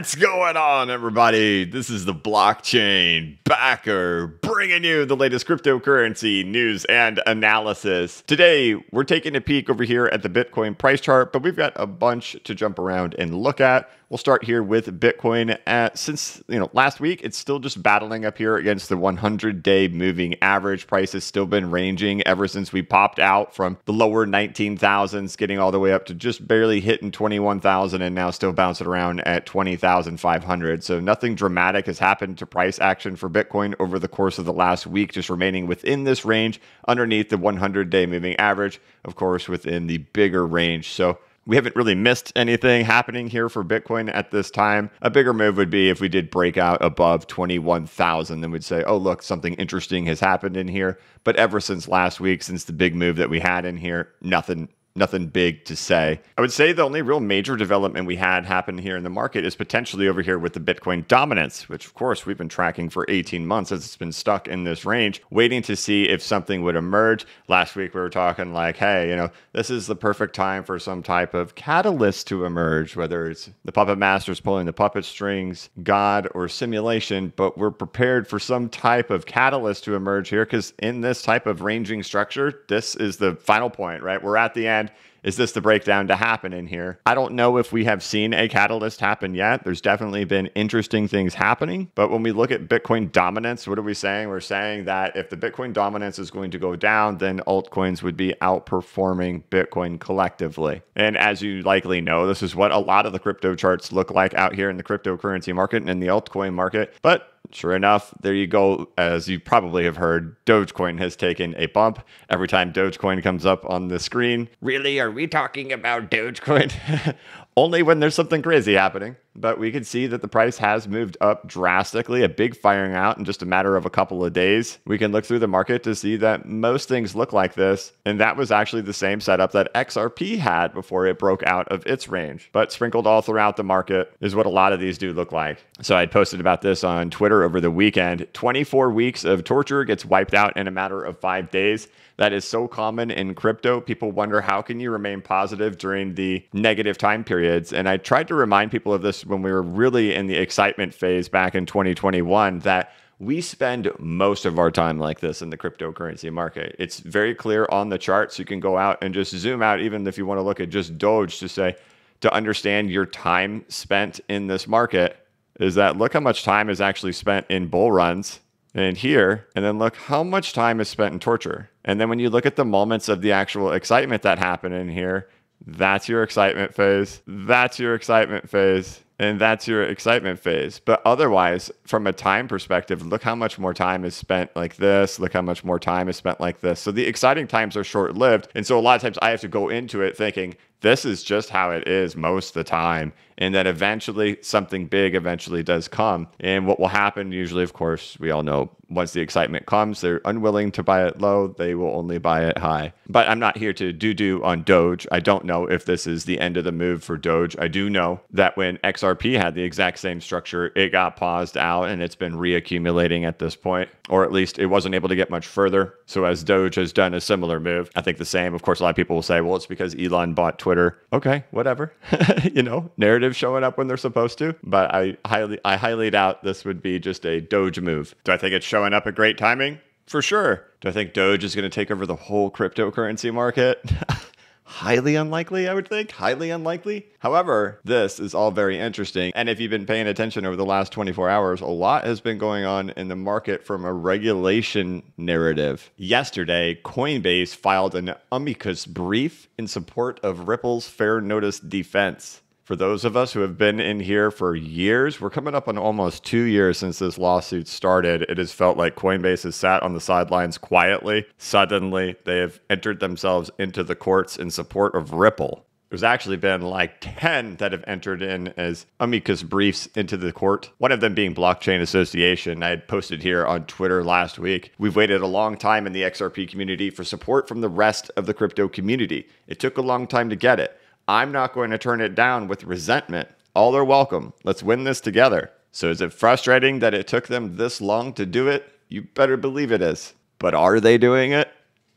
What's going on, everybody? This is the blockchain backer bringing you the latest cryptocurrency news and analysis. Today, we're taking a peek over here at the Bitcoin price chart, but we've got a bunch to jump around and look at. We'll start here with Bitcoin. At, since you know last week, it's still just battling up here against the 100-day moving average. Price has still been ranging ever since we popped out from the lower 19,000s, getting all the way up to just barely hitting 21,000, and now still bouncing around at 20,500. So nothing dramatic has happened to price action for Bitcoin over the course of the last week, just remaining within this range underneath the 100-day moving average. Of course, within the bigger range. So we haven't really missed anything happening here for Bitcoin at this time. A bigger move would be if we did break out above 21,000, then we'd say, oh, look, something interesting has happened in here. But ever since last week, since the big move that we had in here, nothing nothing big to say. I would say the only real major development we had happen here in the market is potentially over here with the Bitcoin dominance, which of course we've been tracking for 18 months as it's been stuck in this range, waiting to see if something would emerge. Last week we were talking like, hey, you know, this is the perfect time for some type of catalyst to emerge, whether it's the puppet masters pulling the puppet strings, God, or simulation, but we're prepared for some type of catalyst to emerge here because in this type of ranging structure, this is the final point, right? We're at the end is this the breakdown to happen in here? I don't know if we have seen a catalyst happen yet. There's definitely been interesting things happening. But when we look at Bitcoin dominance, what are we saying? We're saying that if the Bitcoin dominance is going to go down, then altcoins would be outperforming Bitcoin collectively. And as you likely know, this is what a lot of the crypto charts look like out here in the cryptocurrency market and in the altcoin market. But Sure enough, there you go. As you probably have heard, Dogecoin has taken a bump every time Dogecoin comes up on the screen. Really? Are we talking about Dogecoin? Only when there's something crazy happening. But we can see that the price has moved up drastically, a big firing out in just a matter of a couple of days. We can look through the market to see that most things look like this. And that was actually the same setup that XRP had before it broke out of its range. But sprinkled all throughout the market is what a lot of these do look like. So I posted about this on Twitter over the weekend. 24 weeks of torture gets wiped out in a matter of five days. That is so common in crypto. People wonder how can you remain positive during the negative time periods? And I tried to remind people of this when we were really in the excitement phase back in 2021 that we spend most of our time like this in the cryptocurrency market. It's very clear on the charts. You can go out and just zoom out, even if you want to look at just Doge to say, to understand your time spent in this market, is that look how much time is actually spent in bull runs and here, and then look how much time is spent in torture. And then when you look at the moments of the actual excitement that happen in here, that's your excitement phase. That's your excitement phase. And that's your excitement phase. But otherwise, from a time perspective, look how much more time is spent like this. Look how much more time is spent like this. So the exciting times are short lived. And so a lot of times I have to go into it thinking, this is just how it is most of the time. And that eventually something big eventually does come. And what will happen, usually, of course, we all know once the excitement comes, they're unwilling to buy it low. They will only buy it high. But I'm not here to do do on Doge. I don't know if this is the end of the move for Doge. I do know that when XRP had the exact same structure, it got paused out and it's been reaccumulating at this point, or at least it wasn't able to get much further. So as Doge has done a similar move, I think the same. Of course, a lot of people will say, well, it's because Elon bought Twitter. Okay, whatever. you know, narrative showing up when they're supposed to. But I highly, I highly doubt this would be just a Doge move. Do I think it's showing up at great timing? For sure. Do I think Doge is going to take over the whole cryptocurrency market? highly unlikely, I would think. Highly unlikely. However, this is all very interesting. And if you've been paying attention over the last 24 hours, a lot has been going on in the market from a regulation narrative. Yesterday, Coinbase filed an amicus brief in support of Ripple's fair notice defense. For those of us who have been in here for years, we're coming up on almost two years since this lawsuit started. It has felt like Coinbase has sat on the sidelines quietly. Suddenly, they have entered themselves into the courts in support of Ripple. There's actually been like 10 that have entered in as amicus briefs into the court, one of them being Blockchain Association. I had posted here on Twitter last week. We've waited a long time in the XRP community for support from the rest of the crypto community. It took a long time to get it. I'm not going to turn it down with resentment. All are welcome. Let's win this together. So is it frustrating that it took them this long to do it? You better believe it is. But are they doing it?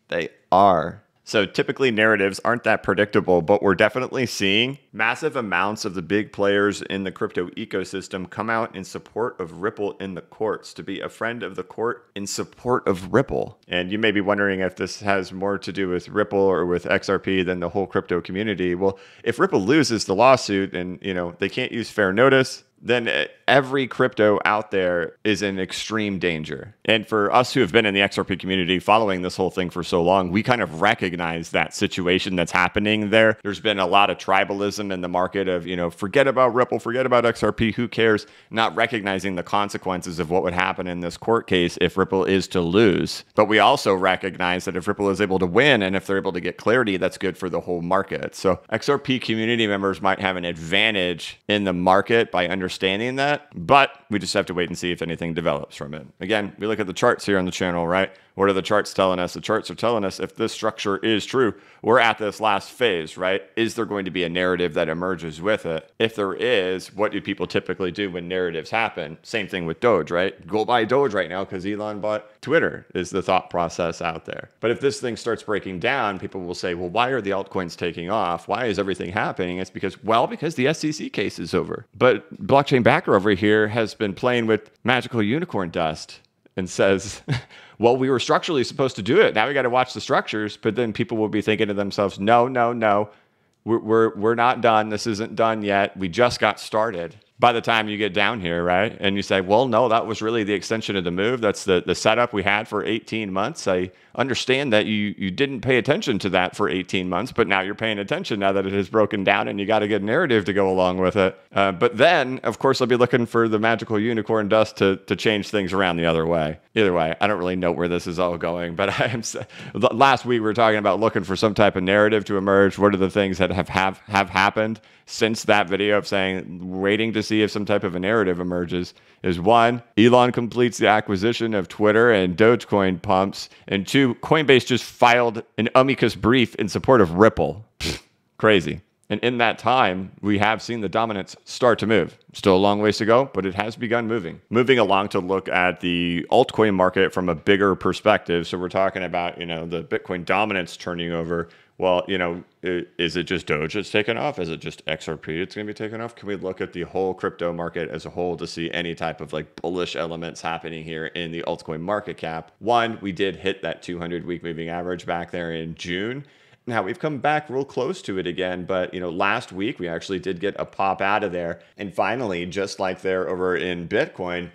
They are. So typically narratives aren't that predictable, but we're definitely seeing massive amounts of the big players in the crypto ecosystem come out in support of Ripple in the courts to be a friend of the court in support of Ripple. And you may be wondering if this has more to do with Ripple or with XRP than the whole crypto community. Well, if Ripple loses the lawsuit and, you know, they can't use fair notice, then every crypto out there is in extreme danger. And for us who have been in the XRP community following this whole thing for so long, we kind of recognize that situation that's happening there. There's been a lot of tribalism in the market of, you know, forget about Ripple, forget about XRP, who cares? Not recognizing the consequences of what would happen in this court case if Ripple is to lose. But we also recognize that if Ripple is able to win and if they're able to get clarity, that's good for the whole market. So XRP community members might have an advantage in the market by understanding that but we just have to wait and see if anything develops from it. Again, we look at the charts here on the channel, right? What are the charts telling us? The charts are telling us if this structure is true, we're at this last phase, right? Is there going to be a narrative that emerges with it? If there is, what do people typically do when narratives happen? Same thing with Doge, right? Go buy Doge right now because Elon bought Twitter, is the thought process out there. But if this thing starts breaking down, people will say, well, why are the altcoins taking off? Why is everything happening? It's because, well, because the SEC case is over. But blockchain backer over here has been playing with magical unicorn dust and says, well, we were structurally supposed to do it. Now we got to watch the structures. But then people will be thinking to themselves, no, no, no, we're, we're, we're not done. This isn't done yet. We just got started by the time you get down here, right? And you say, well, no, that was really the extension of the move. That's the, the setup we had for 18 months. I understand that you, you didn't pay attention to that for 18 months, but now you're paying attention now that it has broken down and you got to get narrative to go along with it. Uh, but then, of course, I'll be looking for the magical unicorn dust to, to change things around the other way. Either way, I don't really know where this is all going, but I am. Last week we were talking about looking for some type of narrative to emerge. What are the things that have have, have happened since that video of saying waiting to see if some type of a narrative emerges? Is one, Elon completes the acquisition of Twitter and Dogecoin pumps, and two, Coinbase just filed an amicus brief in support of Ripple. Crazy. And in that time, we have seen the dominance start to move. Still a long ways to go, but it has begun moving. Moving along to look at the altcoin market from a bigger perspective. So we're talking about, you know, the Bitcoin dominance turning over. Well, you know, is it just Doge that's taken off? Is it just XRP that's going to be taken off? Can we look at the whole crypto market as a whole to see any type of like bullish elements happening here in the altcoin market cap? One, we did hit that 200 week moving average back there in June. Now we've come back real close to it again, but you know, last week we actually did get a pop out of there. And finally, just like there over in Bitcoin,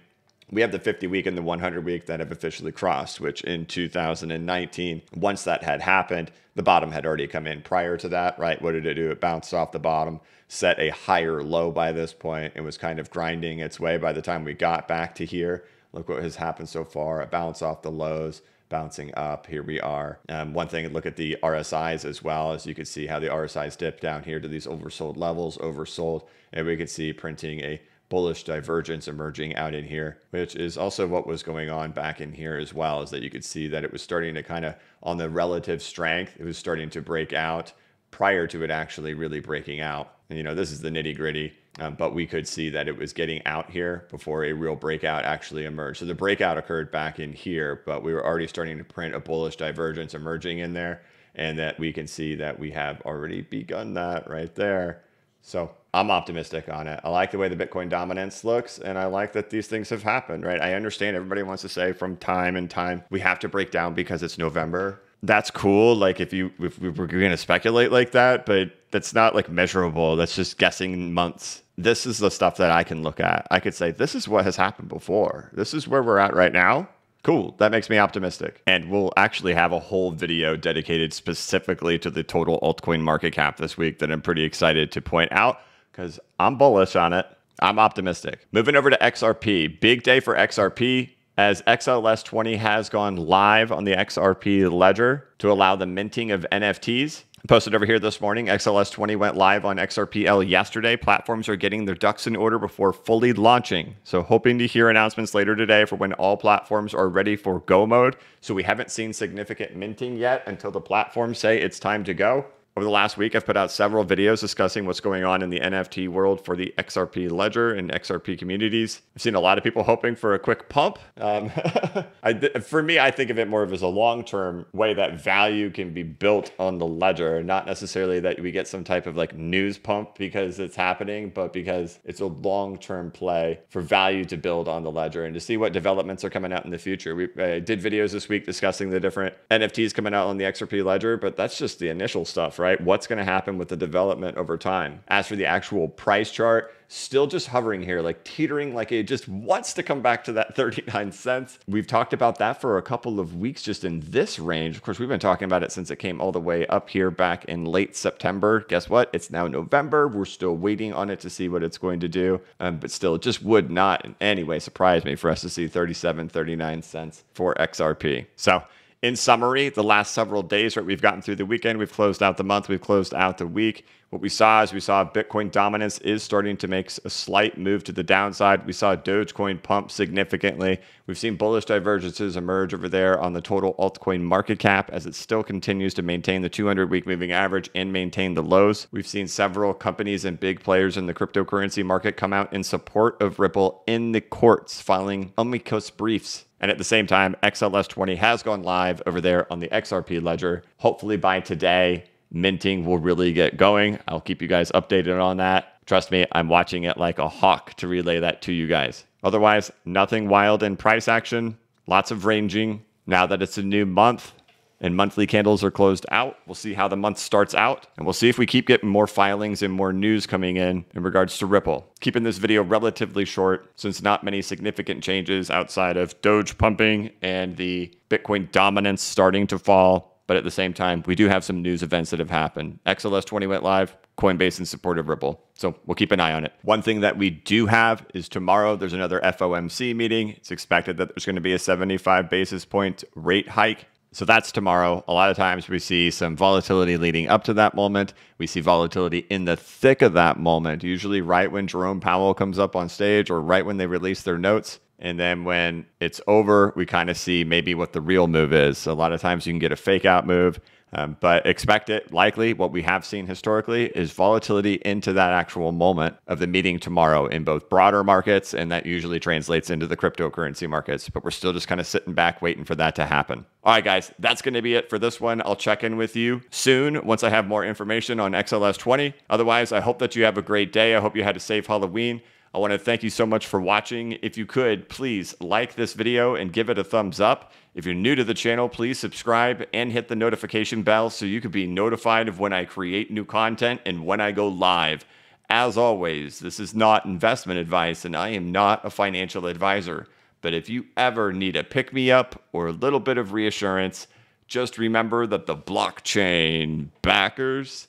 we have the 50 week and the 100 week that have officially crossed, which in 2019, once that had happened, the bottom had already come in prior to that, right? What did it do? It bounced off the bottom, set a higher low by this point, and was kind of grinding its way by the time we got back to here. Look what has happened so far. It bounced off the lows, bouncing up. Here we are. Um, one thing, look at the RSIs as well, as you can see how the RSIs dip down here to these oversold levels, oversold, and we can see printing a bullish divergence emerging out in here, which is also what was going on back in here as well, is that you could see that it was starting to kind of, on the relative strength, it was starting to break out prior to it actually really breaking out. And, you know, this is the nitty gritty, um, but we could see that it was getting out here before a real breakout actually emerged. So the breakout occurred back in here, but we were already starting to print a bullish divergence emerging in there. And that we can see that we have already begun that right there. So I'm optimistic on it. I like the way the Bitcoin dominance looks, and I like that these things have happened, right? I understand everybody wants to say from time and time, we have to break down because it's November. That's cool. Like if you if we were going to speculate like that, but that's not like measurable. That's just guessing months. This is the stuff that I can look at. I could say this is what has happened before. This is where we're at right now. Cool. That makes me optimistic. And we'll actually have a whole video dedicated specifically to the total altcoin market cap this week that I'm pretty excited to point out because I'm bullish on it. I'm optimistic. Moving over to XRP. Big day for XRP as XLS20 has gone live on the XRP ledger to allow the minting of NFTs. Posted over here this morning, XLS20 went live on XRPL yesterday. Platforms are getting their ducks in order before fully launching. So, hoping to hear announcements later today for when all platforms are ready for go mode. So, we haven't seen significant minting yet until the platforms say it's time to go Over the last week, I've put out several videos discussing what's going on in the NFT world for the XRP ledger and XRP communities. I've seen a lot of people hoping for a quick pump. Um, I, for me, I think of it more of as a long term way that value can be built on the ledger, not necessarily that we get some type of like news pump because it's happening, but because it's a long term play for value to build on the ledger and to see what developments are coming out in the future. We did videos this week discussing the different NFTs coming out on the XRP ledger, but that's just the initial stuff, right? Right? What's going to happen with the development over time? As for the actual price chart, still just hovering here, like teetering, like it just wants to come back to that 39 cents. We've talked about that for a couple of weeks just in this range. Of course, we've been talking about it since it came all the way up here back in late September. Guess what? It's now November. We're still waiting on it to see what it's going to do. Um, but still, it just would not in any way surprise me for us to see 37, 39 cents for XRP. So, in summary, the last several days, right, we've gotten through the weekend, we've closed out the month, we've closed out the week. What we saw is we saw Bitcoin dominance is starting to make a slight move to the downside. We saw Dogecoin pump significantly. We've seen bullish divergences emerge over there on the total altcoin market cap as it still continues to maintain the 200 week moving average and maintain the lows. We've seen several companies and big players in the cryptocurrency market come out in support of Ripple in the courts, filing amicus briefs and at the same time, XLS20 has gone live over there on the XRP ledger. Hopefully by today, minting will really get going. I'll keep you guys updated on that. Trust me, I'm watching it like a hawk to relay that to you guys. Otherwise, nothing wild in price action, lots of ranging. Now that it's a new month, and monthly candles are closed out. We'll see how the month starts out, and we'll see if we keep getting more filings and more news coming in in regards to Ripple. Keeping this video relatively short since not many significant changes outside of Doge pumping and the Bitcoin dominance starting to fall. But at the same time, we do have some news events that have happened. XLS20 went live, Coinbase in support of Ripple. So we'll keep an eye on it. One thing that we do have is tomorrow there's another FOMC meeting. It's expected that there's going to be a 75 basis point rate hike so that's tomorrow. A lot of times we see some volatility leading up to that moment. We see volatility in the thick of that moment, usually right when Jerome Powell comes up on stage or right when they release their notes. And then when it's over, we kind of see maybe what the real move is. So a lot of times you can get a fake out move. Um, but expect it likely. What we have seen historically is volatility into that actual moment of the meeting tomorrow in both broader markets, and that usually translates into the cryptocurrency markets. But we're still just kind of sitting back waiting for that to happen. All right, guys, that's going to be it for this one. I'll check in with you soon once I have more information on XLS 20. Otherwise, I hope that you have a great day. I hope you had a safe Halloween. I want to thank you so much for watching. If you could, please like this video and give it a thumbs up. If you're new to the channel, please subscribe and hit the notification bell so you can be notified of when I create new content and when I go live. As always, this is not investment advice and I am not a financial advisor. But if you ever need a pick me up or a little bit of reassurance, just remember that the blockchain backers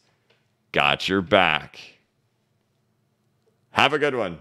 got your back. Have a good one.